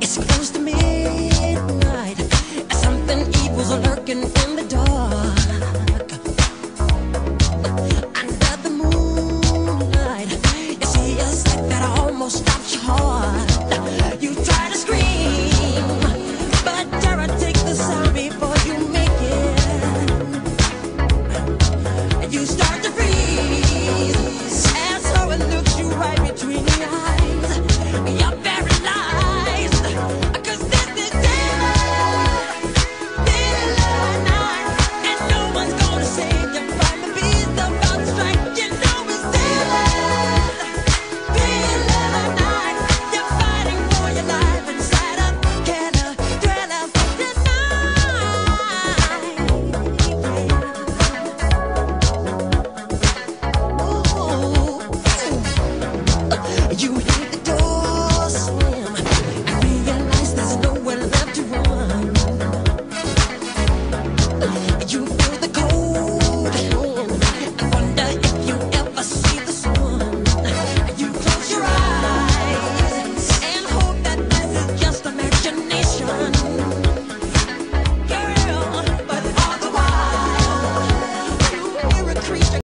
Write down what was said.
It's close to midnight. Something evil's lurking in the dark.